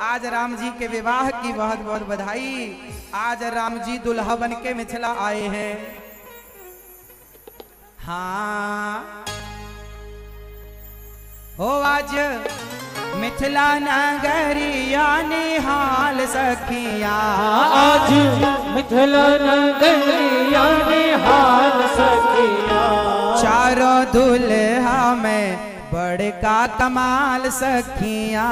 आज राम जी के विवाह की बहुत बहुत बधाई। आज राम जी दुल्हा बन के मिथिला आए हैं। हाँ। हो आज मिथिला नगरिया निहाल सखिया। आज मिथिला नगरिया हाल सखिया। चारों दुल्हा में बड़का कमाल सखिया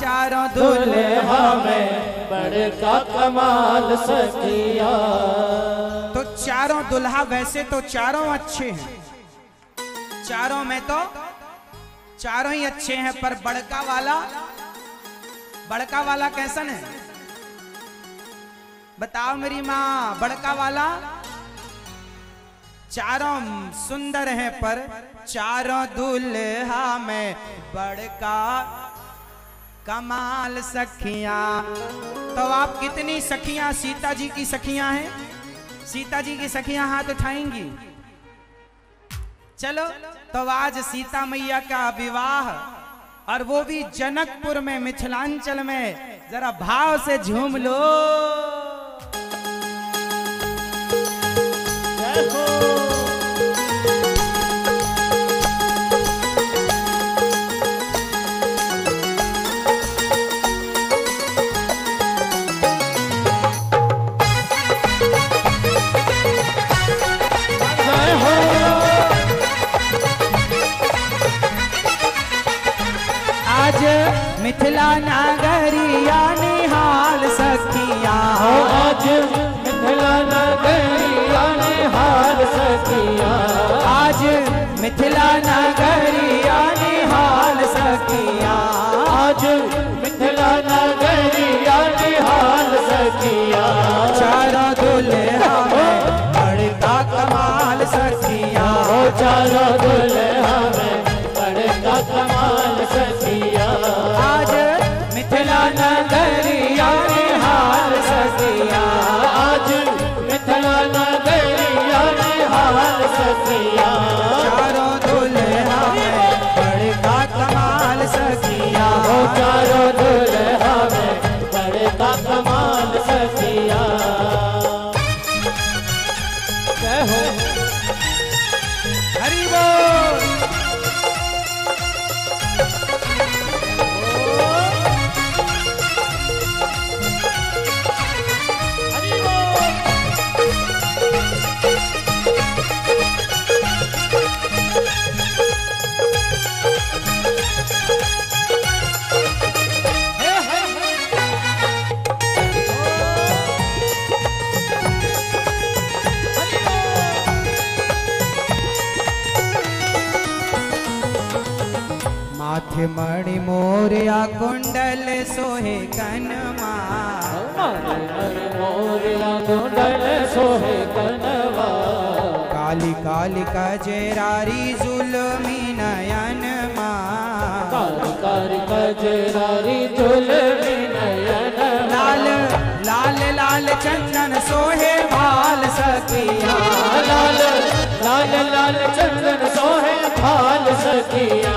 चारों दुल्हा में बड़का कमाल सखिया। तो चारों दुल्हा वैसे तो चारों अच्छे हैं। चारों में तो चारों ही अच्छे हैं पर बड़का वाला बड़का वाला कैसन है? बताओ मेरी माँ बड़का वाला चारों सुंदर हैं पर चारों दुल्हा में बड़का कमाल सखियाँ। तो आप कितनी सखियाँ? सीता जी की सखियाँ हैं? सीता जी की सखियाँ हाथ उठाएँगी। चलो तो आज सीता मैया का विवाह और वो भी जनकपुर में, मिथिलांचल में, जरा भाव से झूम लो। हो कुंडल सोहे कनवा। काली काली कजेरारी जुलमी नयन नयन लाल लाल लाल चंदन सोहे भाल सकिया लाल लाल लाल चंदन सोहे भाल सखिया।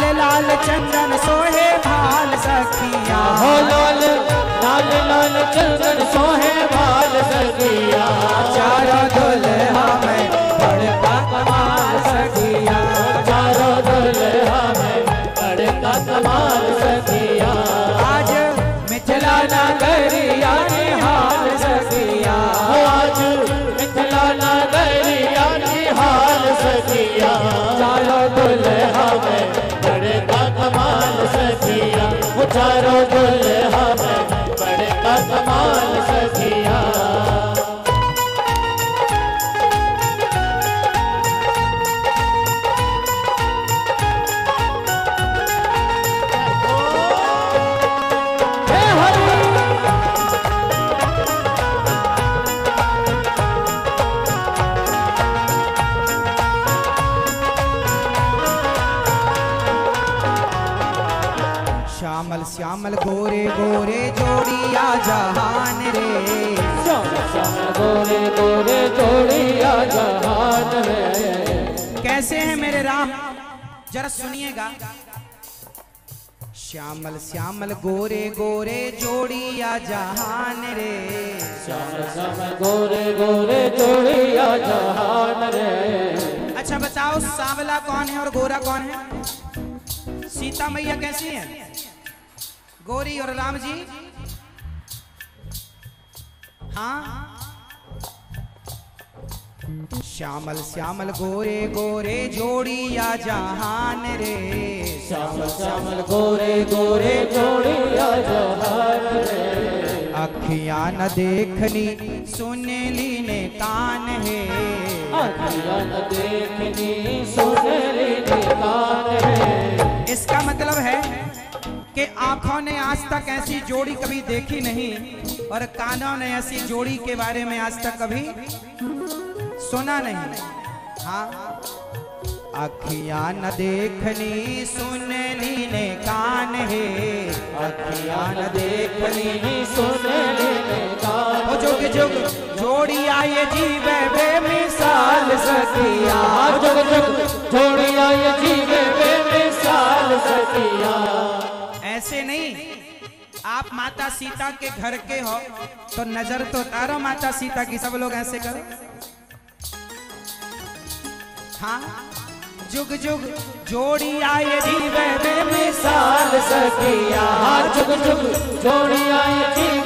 लाल लाल चंदन सोहे भाल सखिया। हो लाल लाल लाल चंदन सोहे भाल सखिया। चारों श्यामल श्यामल गोरे गोरे जोड़िया जहान रे। श्याम श्याम गोरे गोरे जोड़िया जहान है कैसे हैं मेरे राम? जरा सुनिएगा। श्यामल श्यामल गोरे गोरे जोड़िया जहान रे। श्यामल श्याम गोरे गोरे जोड़िया जहान रे। अच्छा बताओ सांवला कौन है और गोरा कौन है? सीता मैया कैसी है? गोरी और राम जी? हाँ? श्यामल श्यामल गोरे गोरे जोड़िया जहान रे। श्यामल श्यामल गोरे गोरे जोड़िया जहान रे। अखियाँ न देखनी सुनली ने कान है। अखियाँ न देखनी सुनली निकाल रे इसका मतलब है कि आँखों ने आज तक ऐसी जोड़ी कभी देखी नहीं, और कानों ने ऐसी जोड़ी के बारे में आज तक कभी सुना नहीं। हाँ। अखियाँ न देखनी सुनली ने कान है। अखियाँ न देखनी सुनली निकाल ओ जुग जुग जोड़ी आए जीवे बेमिसाल सखिया। जुग जुग जोड़िया ये जीवे बेमिसाल सखिया। ऐसे नहीं। आप माता सीता के घर के हो तो नज़र तो उतारो माता सीता की, सब लोग ऐसे करो। हाँ? जुग जुग, जोड़ी आए जीवे मिसाल सखिया। जुग जुग जोड़िया आए जीवे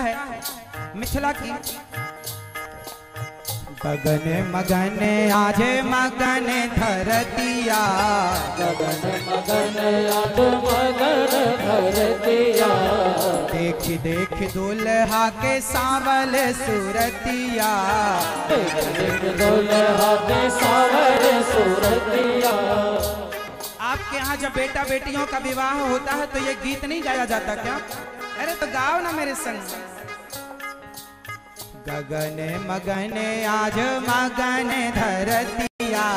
है मिथिला की। गगन मगन, आजे मगन धरतिया। गगन मगन याद मगन धरतिया देख देख दुल्हा के सावल सूरतिया। देख देख दुल्हा के सावर सूरतिया आपके यहाँ जब बेटा बेटियों का विवाह होता है तो ये गीत नहीं गाया जाता क्या? अरे तो गाओ ना मेरे संग। गगन मगन आज मगन धरतिया।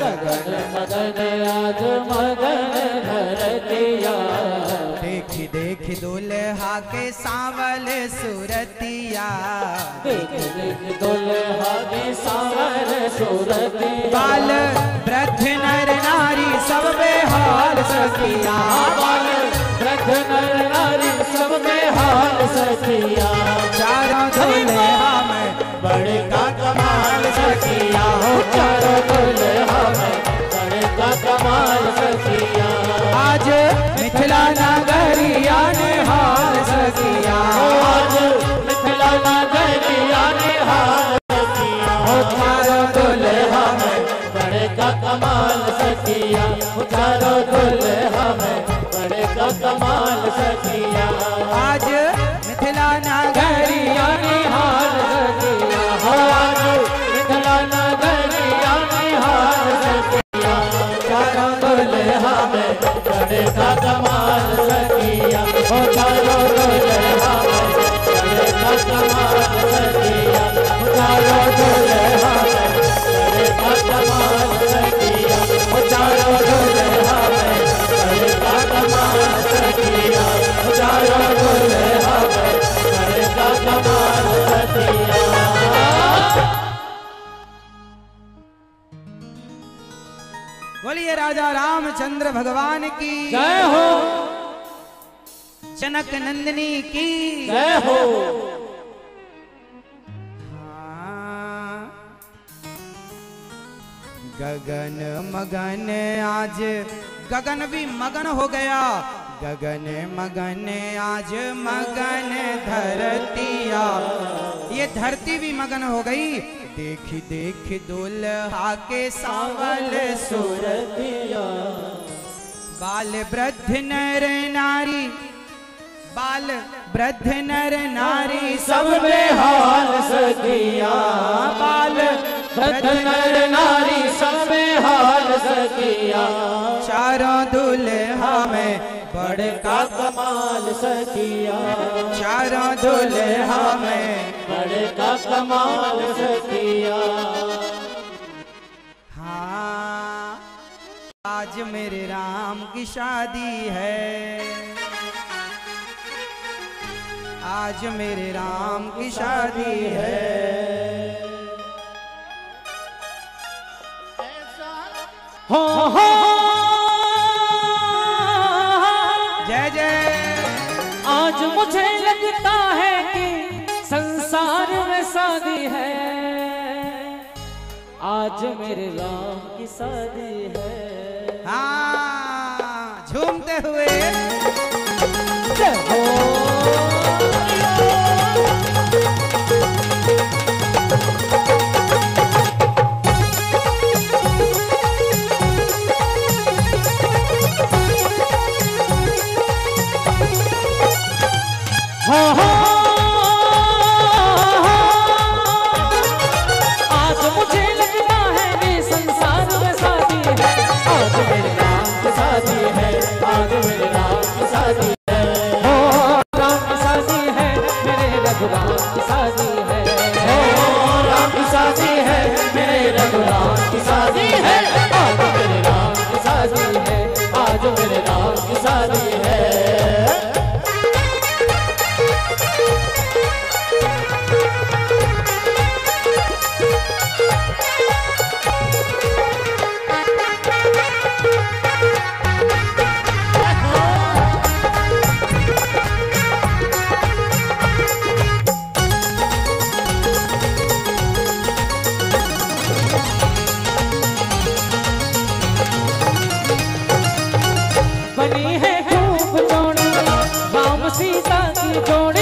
गगन मगन याद मगन धरतिया। देख देख दुल्हा के सावल सूरतिया। देख देख दुल्हा के सावर सूरतिया। बाल वृद्ध नर नारी सब बेहाल सखिया। बाल वृद्ध नर नारी सब में हाल सखिया चारों धोले में सखिया राजा रामचंद्र भगवान की। सखिया हो। जनक नंदिनी की। जय हो। हाँ। गगन मगन आज गगन भी मगन हो गया। गगन मगन आज मगन धरतिया। ये धरती भी मगन हो गई। देख देख दुल के सावल सूरतिया। बाल वृद्ध नर नारी बाल वृद्ध नर नारी सब हाल सखिया बाल वृद्ध नर नारी सब हाल सखिया चारों दुल्हा में बड़ का कमाल सखिया चारों दुल्हा में बड़ का कमाल सखिया हाँ आज मेरे राम की शादी है। आज मेरे राम की शादी है। हो हो। जय जय। आज मुझे लगता है कि संसार में शादी है। आज मेरे राम की शादी है। हाँ झूमते हुए। हो। सीता की जोड़े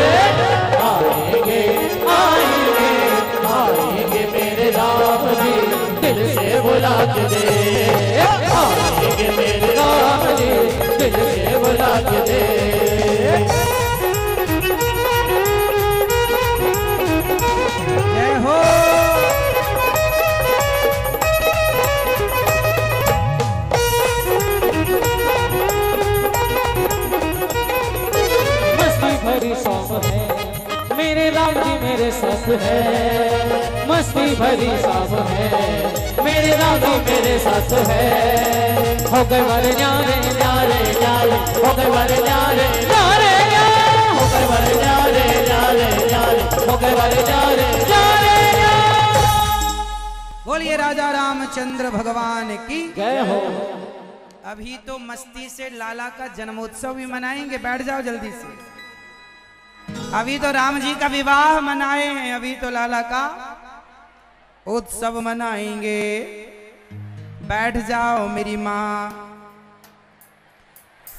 हो। मस्ती भरी शाम है। मेरे रानी मेरे साथ है। हो गए वाले न्यारे न्यारे न्यारे। हो गए वाले न्यारे न्यारे न्यारे। हो गए वाले न्यारे न्यारे न्यारे। हो गए वाले न्यारे न्यारे। बोलिए राजा रामचंद्र भगवान की। जय हो। अभी तो मस्ती से लाला का जन्मोत्सव भी मनाएँगे। बैठ जाओ जल्दी से। अभी तो राम जी का विवाह मनाए हैं, अभी तो लाला का उत्सव मनाएँगे। बैठ जाओ मेरी माँ।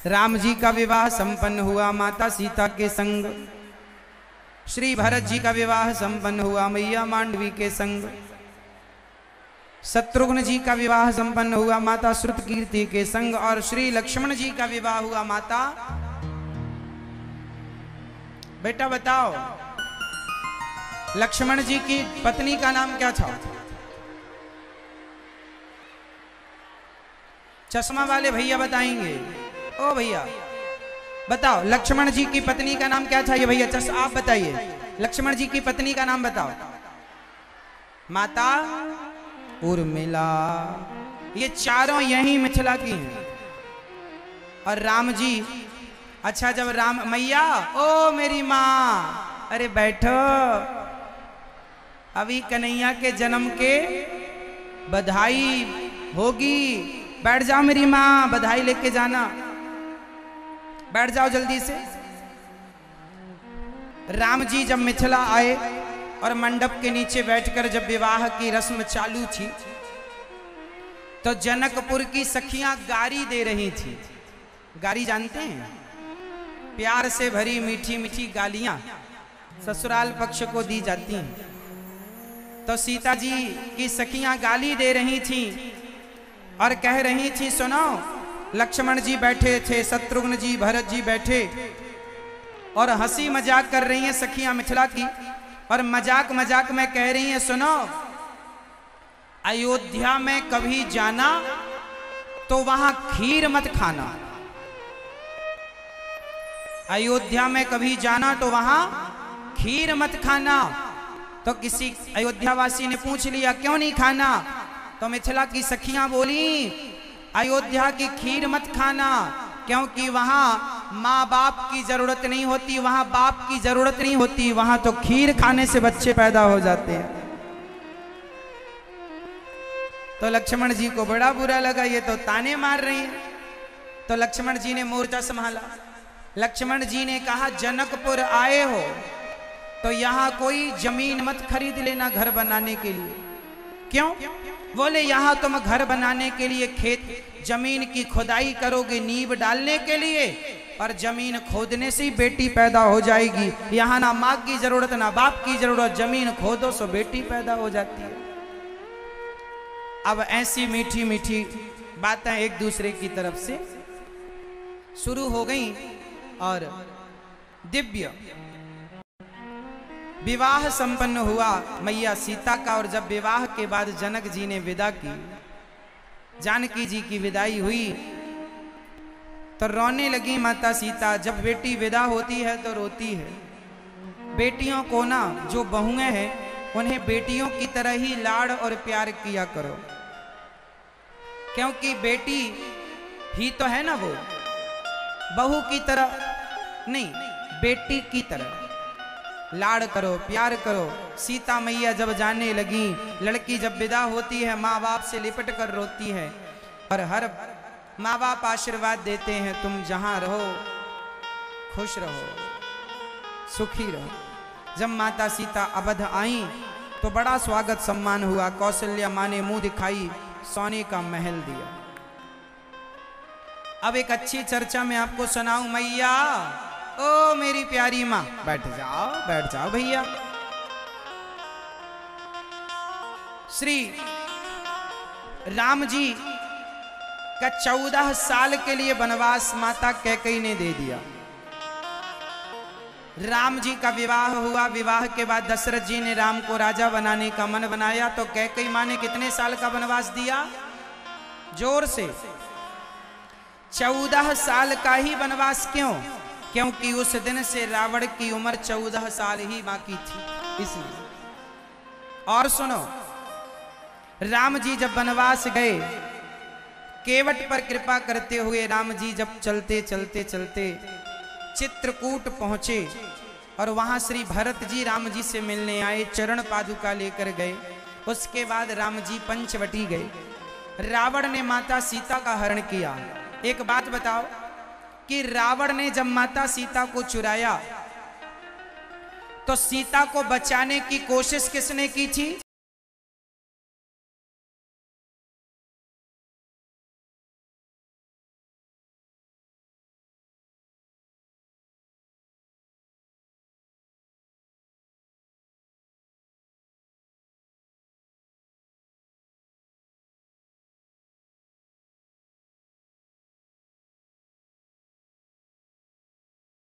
राम जी का विवाह संपन्न हुआ, माता सीता के संग। श्री भरत जी का विवाह संपन्न हुआ, मैया मांडवी के संग। शत्रुघ्न जी का विवाह संपन्न हुआ, माता श्रुत कीर्ति के संग। और श्री लक्ष्मण जी का विवाह हुआ, माता बेटा बताओ, लक्ष्मण जी की पत्नी का नाम क्या था? चश्मा वाले भैया बताएँगे। ओ भैया, बताओ, लक्ष्मण जी की पत्नी का नाम क्या था ये भैया? चश आप बताइए। लक्ष्मण जी की पत्नी का नाम बताओ। माता, उर्मिला। ये चारों यही मिथिला की हैं। और राम जी अच्छा जब राम, मैया, ओ मेरी माँ, अरे बैठो। अभी कन्हैया के जन्म के बधाई होगी। बैठ जाओ मेरी माँ, बधाई लेके जाना। बैठ जाओ जल्दी से। राम जी जब मिथिला आए और मंडप के नीचे बैठकर जब विवाह की रस्म चालू थी तो जनकपुर की सखियाँ गारी दे रही थी। गारी जानते हैं? प्यार से भरी मीठी मीठी गालियाँ ससुराल पक्ष को दी जाती हैं। तो सीता जी की सखियाँ गाली दे रही थी और कह रही थी, सुनो, लक्ष्मण जी बैठे थे, शत्रुघ्न जी, भरत जी बैठे और हँसी मज़ाक कर रही हैं सखियाँ मिथिला की और मज़ाक मज़ाक में कह रही हैं, सुनो, अयोध्या में कभी जाना तो वहाँ खीर मत खाना। अयोध्या में कभी जाना तो वहाँ खीर मत खाना। तो किसी अयोध्या वासी ने पूछ लिया, क्यों नहीं खाना? तो मिथिला की सखियाँ बोली, अयोध्या की खीर मत खाना, क्योंकि वहाँ माँ बाप की ज़रूरत नहीं होती, वहाँ बाप की ज़रूरत नहीं होती, वहाँ तो खीर खाने से बच्चे पैदा हो जाते हैं। तो लक्ष्मण जी को बड़ा बुरा लगा, ये तो ताने मार रही है। तो लक्ष्मण जी ने मोर्चा संभाला। लक्ष्मण जी ने कहा, जनकपुर आए हो तो यहाँ कोई ज़मीन मत खरीद लेना घर बनाने के लिए. क्यों? बोले, यहाँ तुम घर बनाने के लिए खेत, ज़मीन की खुदाई करोगे नींव डालने के लिए और ज़मीन खोदने से ही बेटी पैदा हो जाएगी। यहाँ ना माँ की ज़रूरत, ना बाप की ज़रूरत, ज़मीन खोदो सो बेटी पैदा हो जाती है। अब ऐसी मीठी मीठी बातें एक दूसरे की तरफ़ से शुरू हो गई। और दिव्य। विवाह संपन्न हुआ मैया सीता का और जब विवाह के बाद जनक जी ने विदा की, जानकी जी की विदाई हुई तो रोने लगी माता सीता, जब बेटी विदा होती है तो रोती है। बेटियों को ना, जो बहुएँ हैं, उन्हें बेटियों की तरह ही लाड़ और प्यार किया करो। क्योंकि बेटी ही तो है ना वो। बहू की तरह नहीं, बेटी की तरह। लाड़ करो, प्यार करो। सीता मैया जब जाने लगी, लड़की जब विदा होती है माँ बाप से लिपट कर रोती है। और हर माँ बाप आशीर्वाद देते हैं, तुम जहाँ रहो, खुश रहो, सुखी रहो। जब माता सीता अवध आई तो बड़ा स्वागत सम्मान हुआ, कौशल्या माँ ने मुँह दिखाई, सोने का महल दिया। अब एक अच्छी चर्चा में आपको सुनाऊ, मैया। ओ मेरी प्यारी माँ। बैठ जाओ बैठ जाओ भैया। श्री राम जी का चौदह साल के लिए वनवास माता कैकई ने दे दिया। राम जी का विवाह हुआ। विवाह के बाद दशरथ जी ने राम को राजा बनाने का मन बनाया तो कैकई माँ ने कितने साल का वनवास दिया? ज़ोर से। चौदह साल का ही वनवास क्यों? क्योंकि उस दिन से रावण की उम्र चौदह साल ही बाकी थी, इसलिए। और सुनो, राम जी जब वनवास गए, केवट पर कृपा करते हुए राम जी जब चलते चलते चलते चित्रकूट पहुँचे और वहाँ श्री भरत जी राम जी से मिलने आए, चरण पादुका लेकर गए। उसके बाद राम जी पंचवटी गए। रावण ने माता सीता का हरण किया। एक बात बताओ कि रावण ने जब माता सीता को चुराया तो सीता को बचाने की कोशिश किसने की थी?